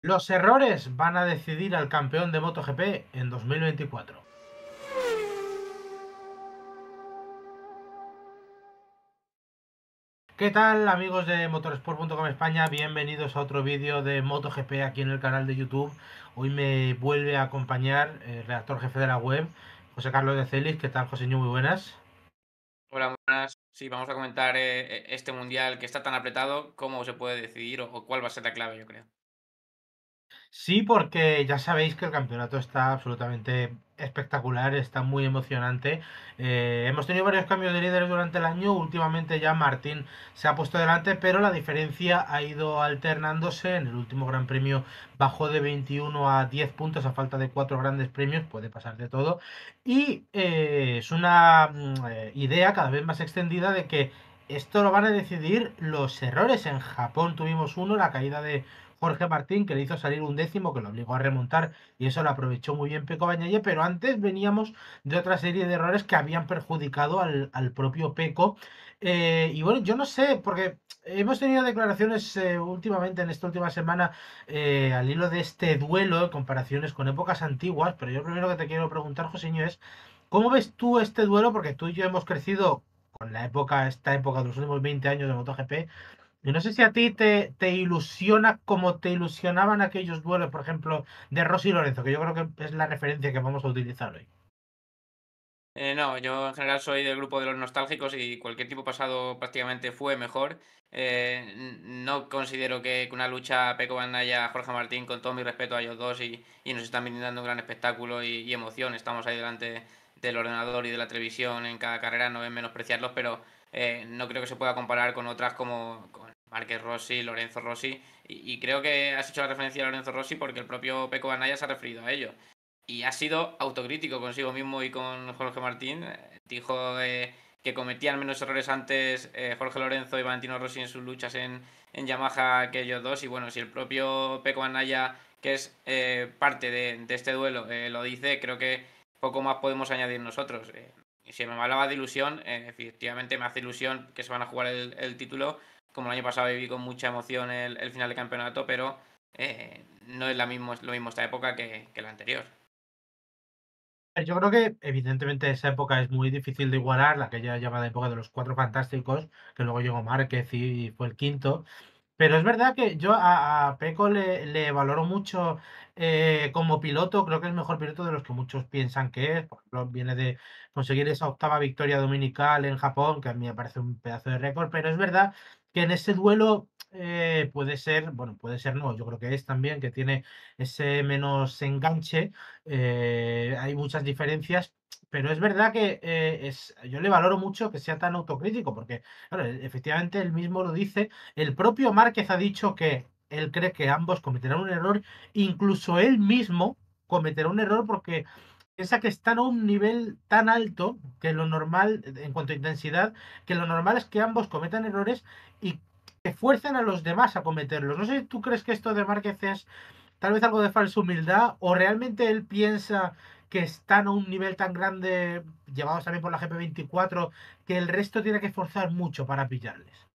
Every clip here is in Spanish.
Los errores van a decidir al campeón de MotoGP en 2024. ¿Qué tal amigos de motorsport.com España? Bienvenidos a otro vídeo de MotoGP aquí en el canal de YouTube. Hoy me vuelve a acompañar el redactor jefe de la web, José Carlos de Celis. ¿Qué tal, José Ñu? Muy buenas. Hola, muy buenas. Sí, vamos a comentar eh, este mundial que está tan apretado, cómo se puede decidir o cuál va a ser la clave, yo creo. Sí, porque ya sabéis que el campeonato está absolutamente espectacular, está muy emocionante. Eh, hemos tenido varios cambios de líderes durante el año, últimamente ya Martín se ha puesto delante, pero la diferencia ha ido alternándose. En el último Gran Premio bajó de 21 a 10 puntos a falta de cuatro grandes premios, puede pasar de todo. Y eh, es una mm, eh, idea cada vez más extendida de que esto lo van a decidir los errores. En Japón tuvimos uno, la caída de Jorge Martín, que le hizo salir un décimo, que lo obligó a remontar y eso lo aprovechó muy bien Peco Bañaye, pero antes veníamos de otra serie de errores que habían perjudicado al, propio Peco. Eh, y bueno, yo no sé, porque hemos tenido declaraciones eh, últimamente, en esta última semana, eh, al hilo de este duelo, comparaciones con épocas antiguas, pero yo primero que te quiero preguntar, Joseño, es, ¿cómo ves tú este duelo? Porque tú y yo hemos crecido con la época, esta época de los últimos 20 años de MotoGP, y no sé si a ti te, te ilusiona como te ilusionaban aquellos duelos, por ejemplo, de Rossi y Lorenzo, que yo creo que es la referencia que vamos a utilizar hoy. Eh, no, yo en general soy del grupo de los nostálgicos y cualquier tipo pasado prácticamente fue mejor. Eh, no considero que una lucha Peco Bandaya, Jorge Martín, con todo mi respeto a ellos dos y, nos están brindando un gran espectáculo y, emoción. Estamos ahí delante del ordenador y de la televisión en cada carrera, no es menospreciarlos, pero eh, no creo que se pueda comparar con otras como Márquez Rossi, Lorenzo Rossi, y, creo que has hecho la referencia a Lorenzo Rossi porque el propio Peco Banaya se ha referido a ello. Y ha sido autocrítico consigo mismo y con Jorge Martín. Dijo eh, que cometían menos errores antes eh, Jorge Lorenzo y Valentino Rossi en sus luchas en, en Yamaha que ellos dos. Y bueno, si el propio Peco Banaya, que es eh, parte de, este duelo, lo dice, creo que poco más podemos añadir nosotros. si me hablaba de ilusión, efectivamente me hace ilusión que se van a jugar el título como el año pasado viví con mucha emoción el, final de campeonato, pero eh, no es la mismo, lo mismo esta época que, la anterior. Yo creo que evidentemente esa época es muy difícil de igualar, la que ya llamada época de los cuatro fantásticos, que luego llegó Márquez y fue el quinto. Pero es verdad que yo a, Peco le, valoro mucho eh, como piloto, creo que es mejor piloto de los que muchos piensan que es. Por ejemplo, viene de conseguir esa octava victoria dominical en Japón, que a mí me parece un pedazo de récord, pero es verdad que en ese duelo eh, puede ser, bueno, puede ser no, yo creo que es también que tiene ese menos enganche, eh, hay muchas diferencias, pero es verdad que eh, es, yo le valoro mucho que sea tan autocrítico, porque efectivamente él mismo lo dice, el propio Márquez ha dicho que él cree que ambos cometerán un error, incluso él mismo cometerá un error porque piensa que están a un nivel tan alto que lo normal, en cuanto a intensidad, que lo normal es que ambos cometan errores y que fuercen a los demás a cometerlos. No sé si tú crees que esto de Márquez es tal vez algo de falsa humildad o realmente él piensa que están a un nivel tan grande, llevados también por la GP24, que el resto tiene que forzar mucho para pillarles.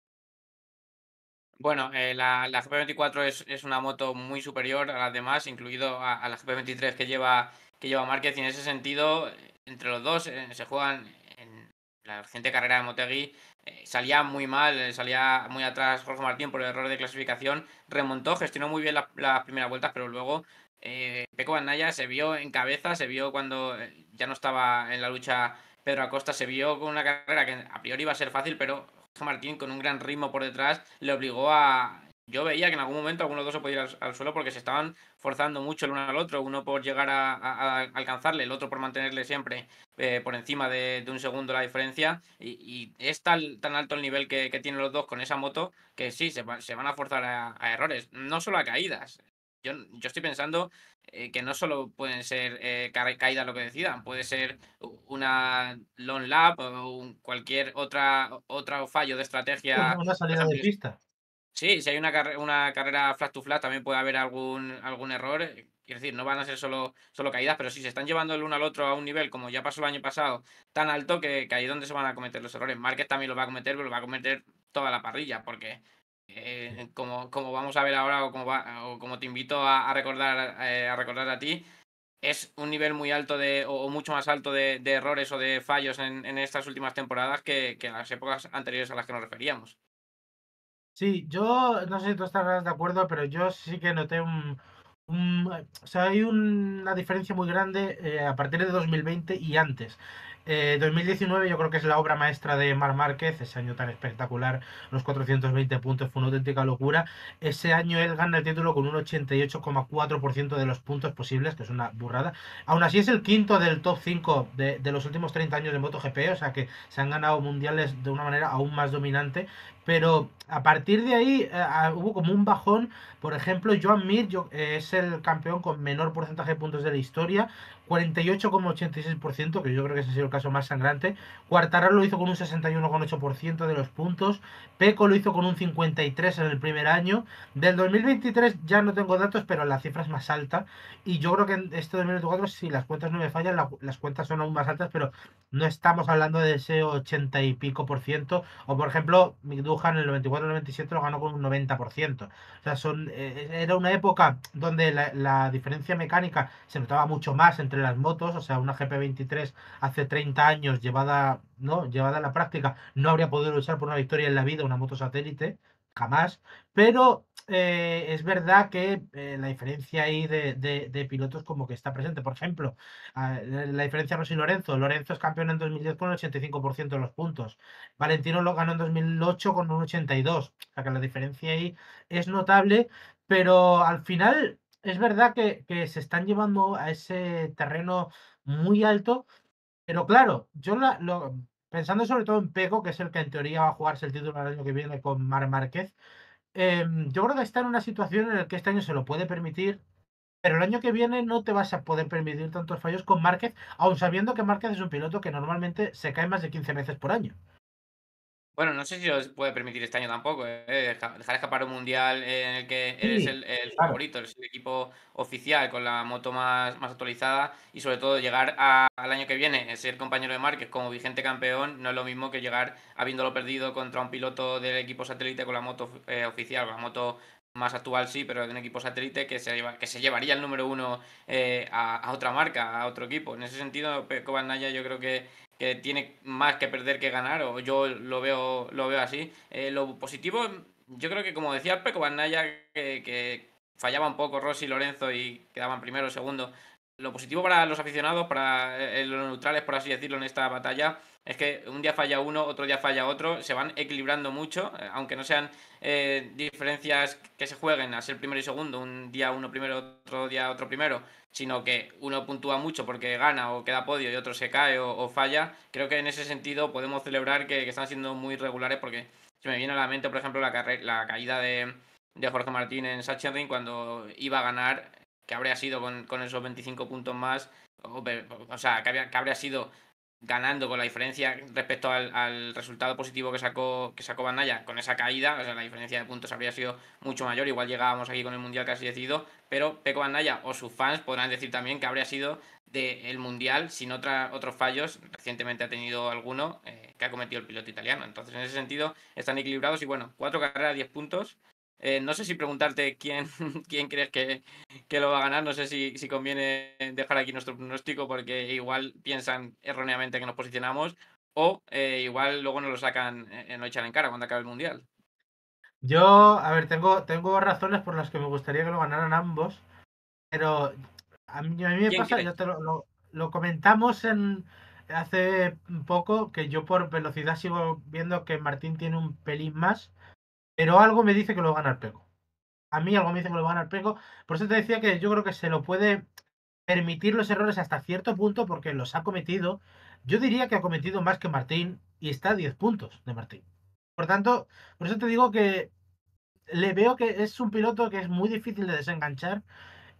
Bueno, eh, la, GP24 es, una moto muy superior a las demás, incluido a, la GP23 que lleva que lleva Márquez y en ese sentido, entre los dos eh, se juegan en la reciente carrera de Motegi. Eh, salía muy mal, eh, salía muy atrás Jorge Martín por el error de clasificación, remontó, gestionó muy bien las primeras vueltas, pero luego Peco Bandaya se vio en cabeza, se vio cuando ya no estaba en la lucha Pedro Acosta, se vio con una carrera que a priori iba a ser fácil, pero Jorge Martín con un gran ritmo por detrás le obligó a yo veía que en algún momento algunos dos se podían ir al, suelo porque se estaban forzando mucho el uno al otro, uno por llegar a, alcanzarle, el otro por mantenerle siempre eh, por encima de, un segundo la diferencia. Y, es tan alto el nivel que, tienen los dos con esa moto que sí, se, van a forzar a, errores, no solo a caídas. Yo, yo estoy pensando eh, que no solo pueden ser eh, caídas lo que decidan, puede ser una long lap o cualquier otra otro fallo de estrategia. Una salida de pista. Sí, si hay una, una carrera flat to flat también puede haber algún, algún error. Eh, quiero decir, no van a ser solo, solo caídas, pero si se están llevando el uno al otro a un nivel, como ya pasó el año pasado, tan alto que, que ahí es donde se van a cometer los errores. Márquez también lo va a cometer, pero lo va a cometer toda la parrilla, porque eh, como, como, vamos a ver ahora o como, o como te invito a, recordar, eh, a recordar a ti, es un nivel muy alto de, o, mucho más alto de, errores o de fallos en, estas últimas temporadas que, que, las épocas anteriores a las que nos referíamos. Sí, yo no sé si tú estarás de acuerdo, pero yo sí que noté un, o sea, hay una diferencia muy grande eh, a partir de 2020 y antes. 2019 eh, yo creo que es la obra maestra de Mar Márquez, ese año tan espectacular, los 420 puntos fue una auténtica locura. Ese año él gana el título con un 88,4% de los puntos posibles, que es una burrada. Aún así es el quinto del top 5 de, los últimos 30 años de MotoGP, o sea que se han ganado mundiales de una manera aún más dominante. Pero a partir de ahí eh, hubo como un bajón. Por ejemplo, Joan Mir eh, es el campeón con menor porcentaje de puntos de la historia, 48,86%, que yo creo que ese ha sido el caso más sangrante. Cuartararo lo hizo con un 61,8% de los puntos. Peco lo hizo con un 53% en el primer año. Del 2023 ya no tengo datos, pero la cifra es más alta. Y yo creo que en este 2024, si las cuentas no me fallan, las cuentas son aún más altas, pero no estamos hablando de ese 80 y pico por ciento. O por ejemplo, Duhan en el 94-97 lo ganó con un 90%. O sea, son, eh, era una época donde la, la diferencia mecánica se notaba mucho más entre las motos, o sea, una GP23 hace 30 años llevada, ¿no? llevada a la práctica, no habría podido luchar por una victoria en la vida una moto satélite, jamás, pero eh, es verdad que eh, la diferencia ahí de, pilotos como que está presente. Por ejemplo, la diferencia Rossi Lorenzo. Lorenzo es campeón en 2010 con el 85% de los puntos. Valentino lo ganó en 2008 con un 82%. O sea que la diferencia ahí es notable, pero al final es verdad que, se están llevando a ese terreno muy alto, pero claro, yo lo, pensando sobre todo en Pego, que es el que en teoría va a jugarse el título el año que viene con Mar Márquez, em, yo creo que está en una situación en la que este año se lo puede permitir, pero el año que viene no te vas a poder permitir tantos fallos con Márquez, aun sabiendo que Márquez es un piloto que normalmente se cae más de 15 veces por año. Bueno, no sé si os puede permitir este año tampoco, ¿eh? dejar escapar un mundial en el que eres el, favorito, eres el equipo oficial con la moto más, más actualizada y sobre todo llegar al año que viene, ser compañero de Márquez como vigente campeón, no es lo mismo que llegar habiéndolo perdido contra un piloto del equipo satélite con la moto eh, oficial, con la moto más actual sí, pero de un equipo satélite que se, lleva, que se llevaría el número uno eh, a, otra marca, a otro equipo. En ese sentido, Peco Naya yo creo que que tiene más que perder que ganar, o yo lo veo, lo veo así. Eh, lo positivo, yo creo que como decía Peco Bandaya, que, que fallaba un poco Rossi y Lorenzo y quedaban primero o segundo. Lo positivo para los aficionados, para eh, los neutrales, por así decirlo, en esta batalla, es que un día falla uno, otro día falla otro, se van equilibrando mucho, eh, aunque no sean diferencias que se jueguen a ser primero y segundo, un día uno primero, otro día otro primero, sino que uno puntúa mucho porque gana o queda podio y otro se cae o, falla, creo que en ese sentido podemos celebrar que, están siendo muy regulares porque se me viene a la mente, por ejemplo, la, la caída de, Jorge Martín en Sachsenring cuando iba a ganar, que habría sido con, esos 25 puntos más, o, sea, que, que habría sido ganando con la diferencia respecto al, resultado positivo que sacó que sacó Bandaya con esa caída, o sea, la diferencia de puntos habría sido mucho mayor, igual llegábamos aquí con el Mundial casi decidido, pero Peco Bandaya o sus fans podrán decir también que habría sido del Mundial sin otra, otros fallos, recientemente ha tenido alguno eh, que ha cometido el piloto italiano, entonces en ese sentido están equilibrados y bueno, cuatro carreras, diez puntos, eh, no sé si preguntarte quién, quién crees que, lo va a ganar. No sé si, si, conviene dejar aquí nuestro pronóstico porque igual piensan erróneamente que nos posicionamos o eh, igual luego nos lo sacan, eh, nos echan en cara cuando acabe el Mundial. Yo, a ver, tengo, tengo razones por las que me gustaría que lo ganaran ambos, pero a mí, a mí me pasa, ya te lo, lo, comentamos en, hace poco, que yo por velocidad sigo viendo que Martín tiene un pelín más pero algo me dice que lo va a ganar Peco. A mí algo me dice que lo va a ganar Peco. Por eso te decía que yo creo que se lo puede permitir los errores hasta cierto punto porque los ha cometido. Yo diría que ha cometido más que Martín y está a 10 puntos de Martín. Por tanto, por eso te digo que le veo que es un piloto que es muy difícil de desenganchar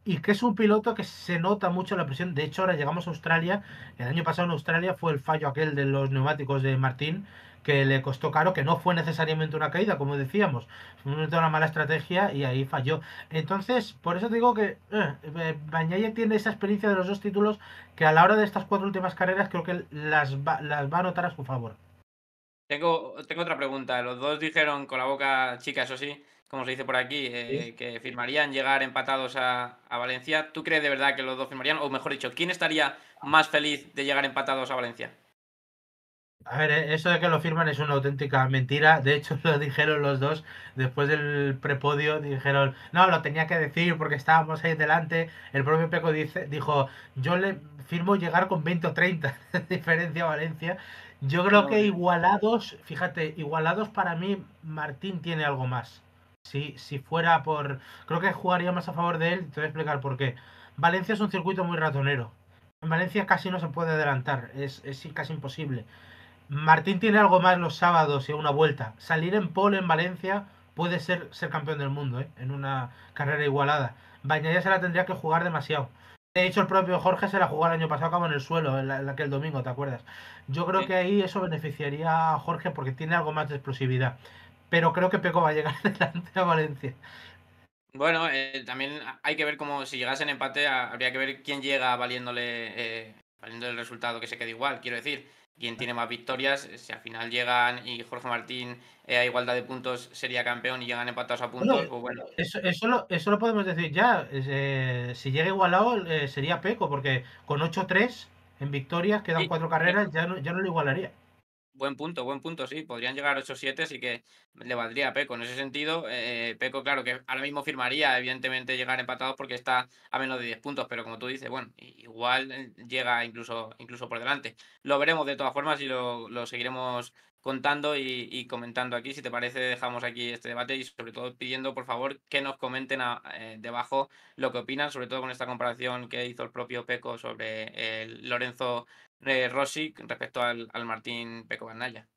y que es un piloto que se nota mucho la presión. De hecho, ahora llegamos a Australia. El año pasado en Australia fue el fallo aquel de los neumáticos de Martín que le costó caro, que no fue necesariamente una caída, como decíamos, fue una mala estrategia y ahí falló. Entonces, por eso digo que eh, eh tiene esa experiencia de los dos títulos que a la hora de estas cuatro últimas carreras creo que las va, las va a notar a su favor. Tengo, tengo otra pregunta. Los dos dijeron con la boca chica, eso sí, como se dice por aquí, Sí. eh, que firmarían llegar empatados a, a Valencia. ¿Tú crees de verdad que los dos firmarían? O mejor dicho, ¿quién estaría más feliz de llegar empatados a Valencia? A ver, eh, eso de que lo firman es una auténtica mentira. De hecho, lo dijeron los dos después del prepodio. Dijeron, no, lo tenía que decir porque estábamos ahí delante. El propio Peco dice, dijo, yo le firmo llegar con 20 o 30 de diferencia a Valencia. Yo creo que igualados, fíjate, igualados para mí, Martín tiene algo más. Si, si fuera por. Creo que jugaría más a favor de él. Te voy a explicar por qué. Valencia es un circuito muy ratonero. En Valencia casi no se puede adelantar. Es, es casi imposible. Martín tiene algo más los sábados y una vuelta. Salir en pole en Valencia puede ser ser campeón del mundo, ¿eh? en una carrera igualada. Bañaya se la tendría que jugar demasiado. De hecho, el propio Jorge se la jugó el año pasado como en el suelo, en, la, en aquel domingo, ¿te acuerdas? Yo creo Sí. que ahí eso beneficiaría a Jorge porque tiene algo más de explosividad. Pero creo que Peco va a llegar delante a Valencia. Bueno, eh, también hay que ver cómo si llegase en empate, habría que ver quién llega valiéndole, eh, valiéndole el resultado que se quede igual. Quiero decir, quién tiene más victorias. Si al final llegan y Jorge Martín eh, a igualdad de puntos sería campeón y llegan empatados a puntos, Bueno, pues bueno. eso, eso, lo, eso lo podemos decir ya. Eh, si llega igualado, eh, sería Peco, porque con 8-3 en victorias, quedan Sí, cuatro sí. carreras, ya no, ya no lo igualaría. Buen punto, buen punto, sí. Podrían llegar a 8-7, así que le valdría a Peco. En ese sentido, eh, Peco, claro que ahora mismo firmaría, evidentemente, llegar empatados porque está a menos de 10 puntos, pero como tú dices, bueno, igual eh, llega incluso, incluso por delante. Lo veremos de todas formas y lo, lo seguiremos contando y, comentando aquí. Si te parece, dejamos aquí este debate y sobre todo pidiendo, por favor, que nos comenten a- eh, debajo lo que opinan, sobre todo con esta comparación que hizo el propio Peco sobre el Lorenzo eh, Rossi respecto al, al Martín Peco Bandaya.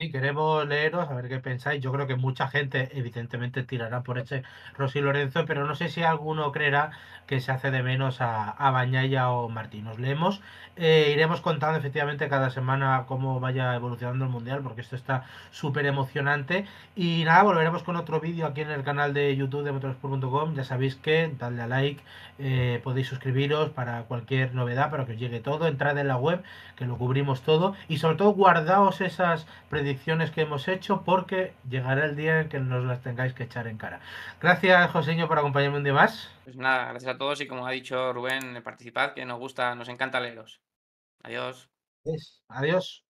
Sí, queremos leeros, a ver qué pensáis. Yo creo que mucha gente, evidentemente, tirará por ese Rosy Lorenzo, pero no sé si alguno creerá que se hace de menos a, a Bañaya o Martín. Nos leemos, eh, iremos contando efectivamente cada semana cómo vaya evolucionando el mundial, porque esto está súper emocionante. Y nada, volveremos con otro vídeo aquí en el canal de YouTube de motorsport.com. Ya sabéis que dadle a like, eh, podéis suscribiros para cualquier novedad, para que os llegue todo. Entrad en la web, que lo cubrimos todo. Y sobre todo, guardaos esas predicciones que hemos hecho porque llegará el día en que nos las tengáis que echar en cara. Gracias, Joseño, por acompañarme un día más. Pues nada, gracias a todos y como ha dicho Rubén, participad, que nos gusta, nos encanta leeros. Adiós. Adiós.